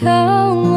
飘